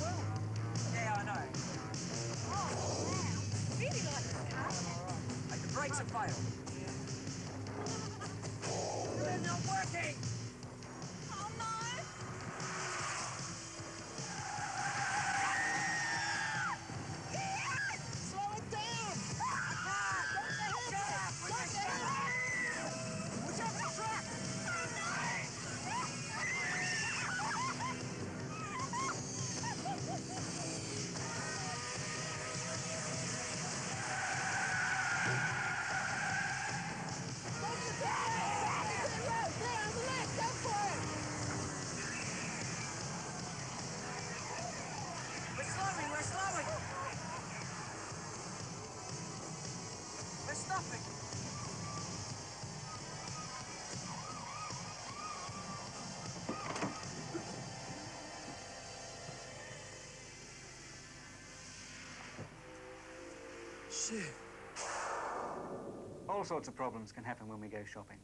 Yeah, I know. Oh, wow. Really like this car. Like the brakes have failed. Shit. All sorts of problems can happen when we go shopping.